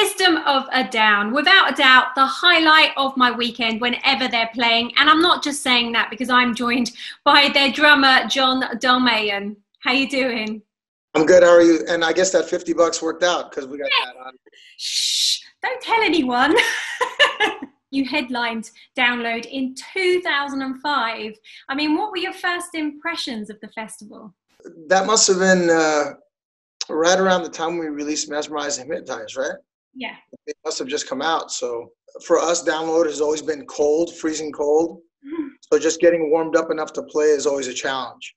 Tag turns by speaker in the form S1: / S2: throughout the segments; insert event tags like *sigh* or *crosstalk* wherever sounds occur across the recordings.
S1: System of a Down, without a doubt, the highlight of my weekend whenever they're playing. And I'm not just saying that because I'm joined *laughs* by their drummer, John Dolmayan. How you doing?
S2: I'm good. How are you? And I guess that 50 bucks worked out because we got yeah. that on.
S1: Shh! Don't tell anyone. *laughs* you headlined Download in 2005. I mean, what were your first impressions of the festival?
S2: That must have been uh, right around the time we released Mesmerize and Hypnotize, right?
S1: Yeah.
S2: It must have just come out. So for us, Download has always been cold, freezing cold. Mm. So just getting warmed up enough to play is always a challenge.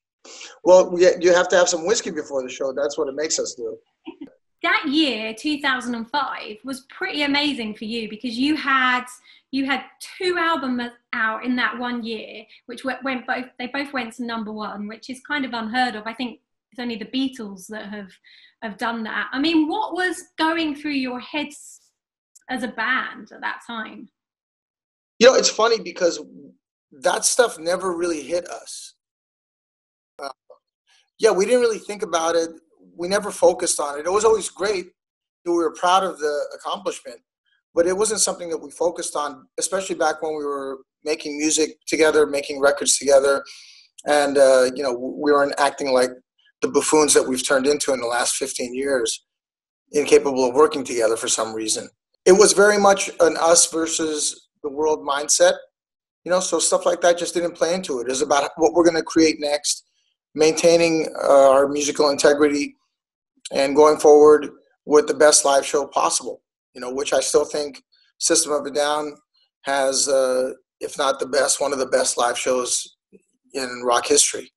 S2: Well, you have to have some whiskey before the show. That's what it makes us do.
S1: That year, 2005, was pretty amazing for you because you had you had two albums out in that one year, which went both they both went to number one, which is kind of unheard of. I think it's only the Beatles that have have done that. I mean, what was going through your heads as a band at that time?
S2: You know, it's funny because that stuff never really hit us. Uh, yeah, we didn't really think about it. We never focused on it. It was always great. We were proud of the accomplishment, but it wasn't something that we focused on, especially back when we were making music together, making records together, and uh, you know we weren't acting like the buffoons that we've turned into in the last 15 years, incapable of working together for some reason. It was very much an us versus the world mindset, you know. So stuff like that just didn't play into it. It was about what we're going to create next, maintaining uh, our musical integrity, and going forward with the best live show possible you know, which I still think System of a Down has, uh, if not the best, one of the best live shows in rock history.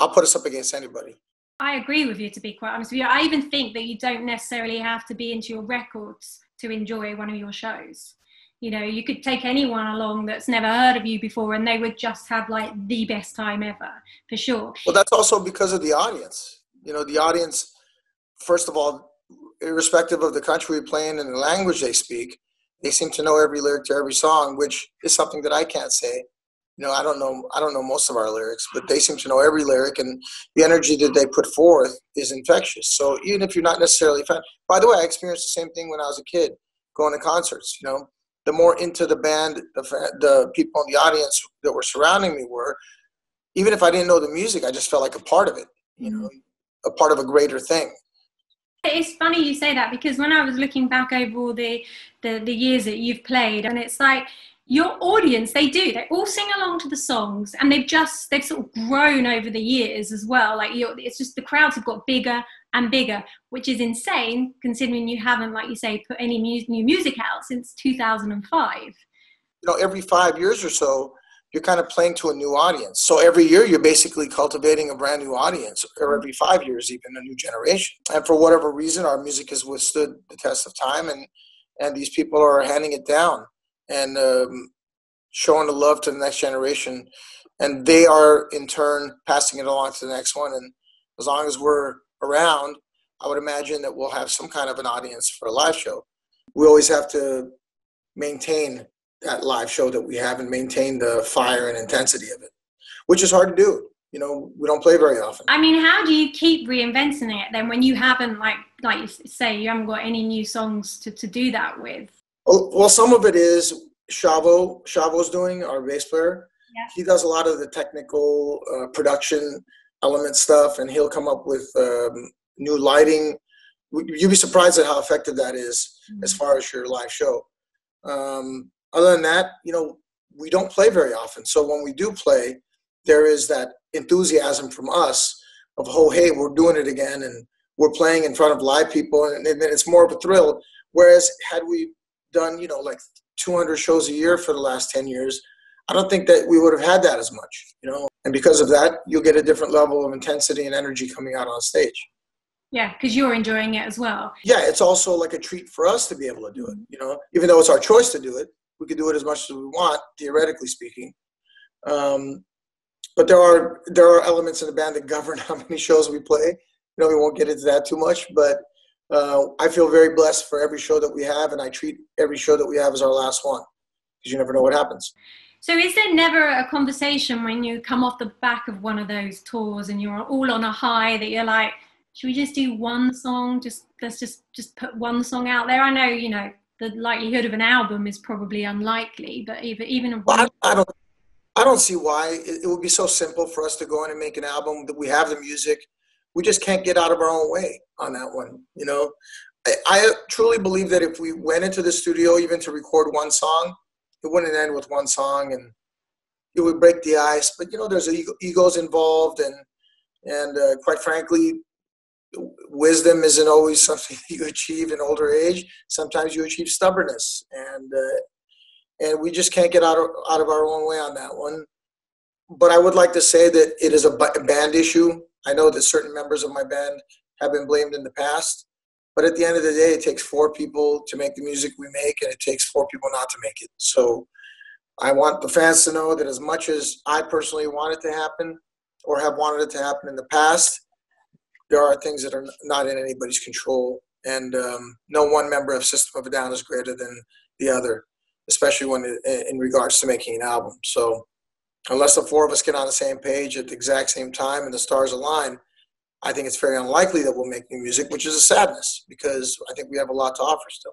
S2: I'll put us up against anybody.
S1: I agree with you, to be quite honest with you. I even think that you don't necessarily have to be into your records to enjoy one of your shows. You know, you could take anyone along that's never heard of you before and they would just have like the best time ever, for sure.
S2: Well, that's also because of the audience. You know, the audience, first of all, irrespective of the country we play in and the language they speak, they seem to know every lyric to every song, which is something that I can't say. You know, I don't know. I don't know most of our lyrics, but they seem to know every lyric, and the energy that they put forth is infectious. So even if you're not necessarily a fan, by the way, I experienced the same thing when I was a kid, going to concerts. You know, the more into the band, the the people in the audience that were surrounding me were, even if I didn't know the music, I just felt like a part of it. You mm-hmm. know, a part of a greater thing.
S1: It's funny you say that because when I was looking back over all the, the, the years that you've played, and it's like your audience, they do, they all sing along to the songs, and they've just they've sort of grown over the years as well. Like it's just the crowds have got bigger and bigger, which is insane considering you haven't, like you say, put any mu- new music out since 2005. You
S2: know, every five years or so, you're kind of playing to a new audience. So every year you're basically cultivating a brand new audience, or every five years even a new generation. And for whatever reason, our music has withstood the test of time, and and these people are handing it down and um, showing the love to the next generation, and they are in turn passing it along to the next one. And as long as we're around, I would imagine that we'll have some kind of an audience for a live show. We always have to maintain that live show that we have and maintain the fire and intensity of it, which is hard to do. You know, we don't play very often.
S1: I mean, how do you keep reinventing it then when you haven't, like, like you say, you haven't got any new songs to, to do that with?
S2: Well, some of it is Shavo. Shavo's doing our bass player. Yeah. He does a lot of the technical uh, production element stuff, and he'll come up with um, new lighting. You'd be surprised at how effective that is mm-hmm. as far as your live show. Um, other than that, you know, we don't play very often. So when we do play, there is that enthusiasm from us of, oh, hey, we're doing it again, and we're playing in front of live people, and, and it's more of a thrill. Whereas had we done, you know, like 200 shows a year for the last 10 years, I don't think that we would have had that as much, you know. And because of that, you'll get a different level of intensity and energy coming out on stage.
S1: Yeah, because you're enjoying it as well.
S2: Yeah, it's also like a treat for us to be able to do it, you know, even though it's our choice to do it we could do it as much as we want, theoretically speaking. Um, but there are there are elements in the band that govern *laughs* how many shows we play. You know, we won't get into that too much, but uh, I feel very blessed for every show that we have, and I treat every show that we have as our last one because you never know what happens.
S1: So, is there never a conversation when you come off the back of one of those tours and you're all on a high that you're like, should we just do one song? Just let's just just put one song out there. I know you know the likelihood of an album is probably unlikely, but even even a
S2: well, I, I, don't I don't see why it, it, would be so simple for us to go in and make an album that we have the music. We just can't get out of our own way on that one. You know, I, I truly believe that if we went into the studio even to record one song, it wouldn't end with one song and it would break the ice. But you know, there's egos involved, and and uh, quite frankly, wisdom isn't always something *laughs* you achieve in older age. Sometimes you achieve stubbornness, and uh, and we just can't get out of out of our own way on that one. But I would like to say that it is a band issue. I know that certain members of my band have been blamed in the past, but at the end of the day, it takes four people to make the music we make, and it takes four people not to make it. So I want the fans to know that as much as I personally want it to happen or have wanted it to happen in the past, there are things that are not in anybody's control. And um, no one member of System of a Down is greater than the other, especially when in regards to making an album. So unless the four of us get on the same page at the exact same time and the stars align, I think it's very unlikely that we'll make new music, which is a sadness because I think we have a lot to offer still.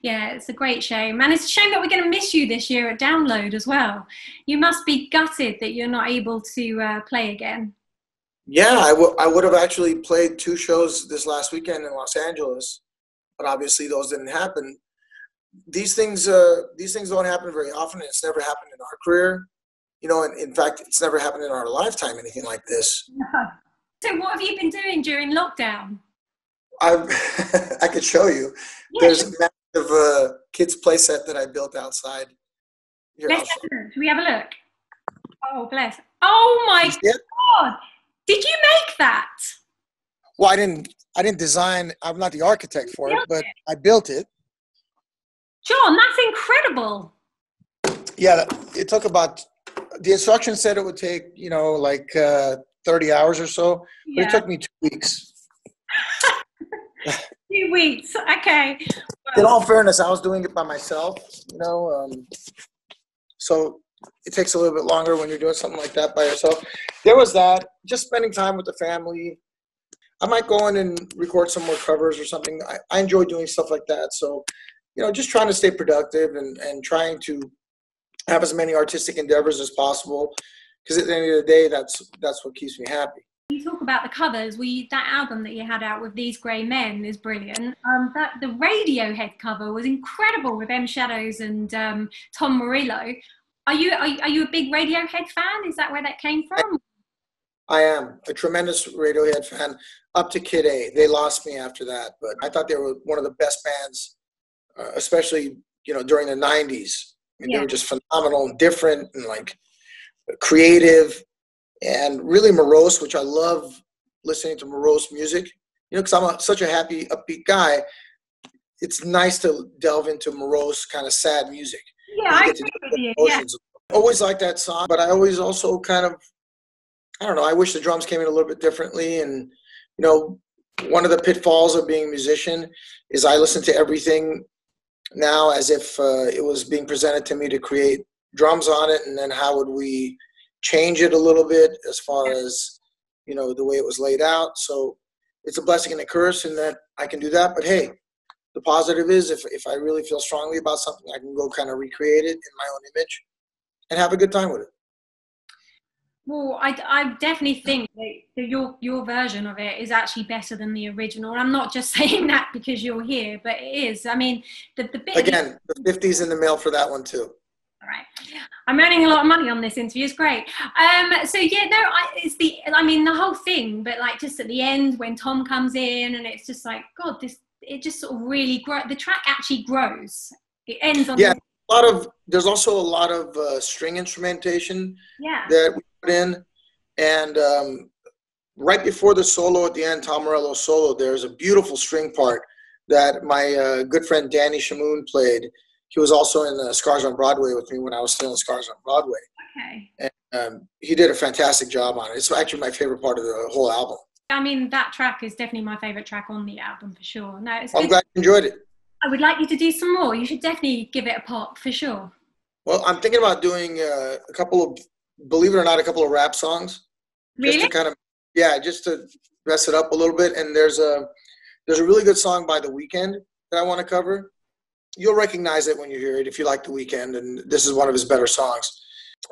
S1: Yeah, it's a great shame. And it's a shame that we're going to miss you this year at Download as well. You must be gutted that you're not able to uh, play again.
S2: Yeah, I, w- I would have actually played two shows this last weekend in Los Angeles, but obviously those didn't happen. These things, uh, these things don't happen very often. It's never happened in our career. You know, in, in fact, it's never happened in our lifetime, anything like this.
S1: So, what have you been doing during lockdown?
S2: I *laughs* I could show you. Yeah, There's a massive uh, kids playset that I built outside.
S1: Here, Let's have a look. Should we have a look? Oh, bless. Oh my God! Did you make that?
S2: Well, I didn't. I didn't design. I'm not the architect for it, but it. I built it.
S1: John, that's incredible.
S2: Yeah, it took about. The instructions said it would take, you know, like uh, 30 hours or so, yeah. but it took me two weeks. *laughs*
S1: Two weeks. Okay.
S2: In all fairness, I was doing it by myself, you know. Um, so it takes a little bit longer when you're doing something like that by yourself. There was that. Just spending time with the family. I might go in and record some more covers or something. I, I enjoy doing stuff like that. So, you know, just trying to stay productive and, and trying to have as many artistic endeavors as possible. Because at the end of the day, that's that's what keeps me happy.
S1: You talk about the covers. We that album that you had out with These Grey Men is brilliant. Um, that the Radiohead cover was incredible with M Shadows and um, Tom Morello. Are you are, are you a big Radiohead fan? Is that where that came from?
S2: I am a tremendous Radiohead fan. Up to Kid A, they lost me after that, but I thought they were one of the best bands, uh, especially you know during the '90s. I mean, yeah. They were just phenomenal and different and like creative and really morose, which I love listening to morose music. You know, because I'm a, such a happy, upbeat guy. It's nice to delve into morose, kind of sad music.
S1: Yeah, I agree with you. Yeah.
S2: Always like that song, but I always also kind of, I don't know. I wish the drums came in a little bit differently. And you know, one of the pitfalls of being a musician is I listen to everything now as if uh, it was being presented to me to create drums on it, and then how would we change it a little bit as far as you know the way it was laid out. So it's a blessing and a curse in that I can do that. But hey, the positive is if if I really feel strongly about something, I can go kind of recreate it in my own image and have a good time with it.
S1: Well, I, I definitely think that your your version of it is actually better than the original. I'm not just *laughs* saying that because you're here, but it is. I mean, the the bit
S2: again, the 50s in the mail for that one too.
S1: All right. I'm earning a lot of money on this interview. It's great. Um, so yeah, no, I, it's the, I mean, the whole thing, but like just at the end when Tom comes in and it's just like, God, this, it just sort of really grow. The track actually grows. It ends on.
S2: Yeah. A lot of, there's also a lot of uh, string instrumentation
S1: yeah.
S2: that we put in. And um, right before the solo at the end, Tom Morello solo, there's a beautiful string part that my uh, good friend Danny Shamoun played he was also in the Scars on Broadway with me when I was still in Scars on Broadway.
S1: Okay.
S2: And um, he did a fantastic job on it. It's actually my favorite part of the whole album.
S1: I mean, that track is definitely my favorite track on the album for sure. No, it's
S2: I'm glad you enjoyed it.
S1: I would like you to do some more. You should definitely give it a pop for sure.
S2: Well, I'm thinking about doing uh, a couple of, believe it or not, a couple of rap songs.
S1: Really?
S2: Just to kind of, yeah, just to dress it up a little bit. And there's a there's a really good song by The Weeknd that I want to cover. You'll recognize it when you hear it if you like The Weeknd, and this is one of his better songs.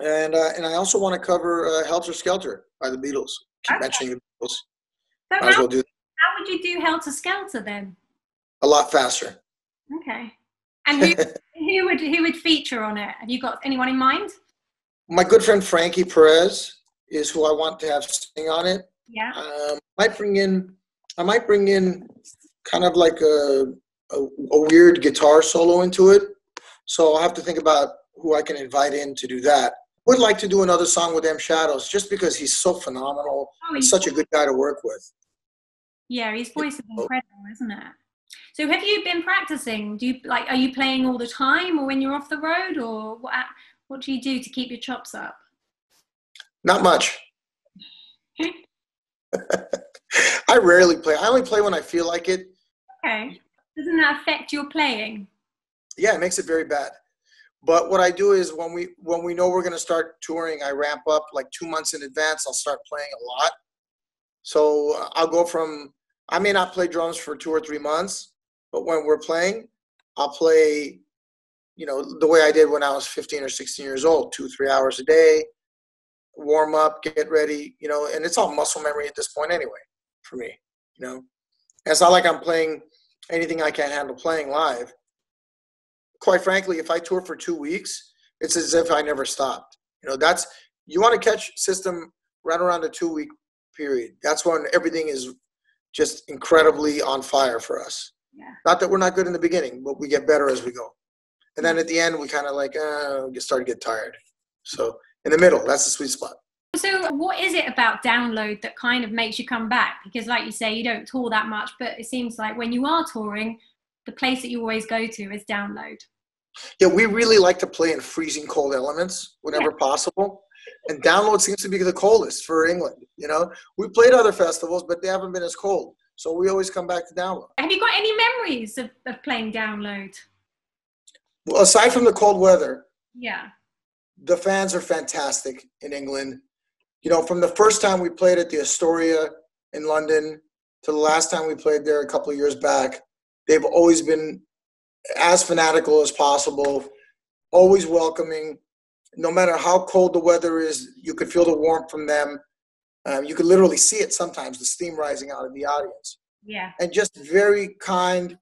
S2: And uh, and I also want to cover uh, Helter Skelter by the Beatles. Keep okay. mentioning the Beatles. So
S1: Might how, well do how would you do Helter Skelter then?
S2: A lot faster.
S1: Okay. And who, *laughs* who would who would feature on it? Have you got anyone in mind?
S2: My good friend Frankie Perez is who I want to have sing on it.
S1: Yeah.
S2: Um, I might bring in I might bring in kind of like a, a, a weird guitar solo into it. So I'll have to think about who I can invite in to do that. Would like to do another song with M Shadows just because he's so phenomenal. Oh, he's such a good guy to work with.
S1: Yeah, his voice is incredible, isn't it? So have you been practicing? Do you like are you playing all the time or when you're off the road or what what do you do to keep your chops up?
S2: Not much. *laughs* I rarely play. I only play when I feel like it.
S1: Okay. Doesn't that affect your playing?
S2: Yeah, it makes it very bad. But what I do is when we when we know we're going to start touring, I ramp up like two months in advance. I'll start playing a lot. So uh, I'll go from I may not play drums for two or three months, but when we're playing, I'll play, you know, the way I did when I was 15 or 16 years old, two three hours a day, warm up, get ready, you know, and it's all muscle memory at this point anyway for me. You know, it's not like I'm playing anything I can't handle playing live. Quite frankly, if I tour for two weeks, it's as if I never stopped. You know, that's you want to catch system right around the two week period. That's when everything is just incredibly on fire for us.
S1: Yeah.
S2: Not that we're not good in the beginning, but we get better as we go. And then at the end, we kind of like uh, start to get tired. So in the middle, that's the sweet spot.
S1: So, what is it about download that kind of makes you come back? Because, like you say, you don't tour that much, but it seems like when you are touring, the place that you always go to is download.
S2: Yeah, we really like to play in freezing cold elements whenever yeah. possible. And download seems to be the coldest for England. You know, we played other festivals, but they haven't been as cold. So we always come back to download.
S1: Have you got any memories of, of playing download?
S2: Well, aside from the cold weather,
S1: yeah,
S2: the fans are fantastic in England you know, from the first time we played at the Astoria in London to the last time we played there a couple of years back, they've always been as fanatical as possible, always welcoming. No matter how cold the weather is, you could feel the warmth from them. Um, you could literally see it sometimes, the steam rising out of the audience.
S1: Yeah.
S2: And just very kind,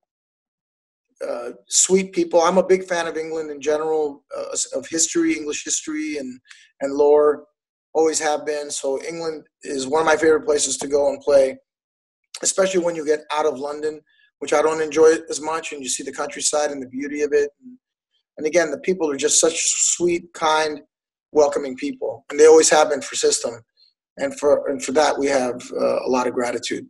S2: uh, sweet people. I'm a big fan of England in general, uh, of history, English history, and and lore always have been. So England is one of my favorite places to go and play, especially when you get out of London, which I don't enjoy as much, and you see the countryside and the beauty of it. And, and again, the people are just such sweet, kind, welcoming people, and they always have been for System. And for and for that, we have uh, a lot of gratitude.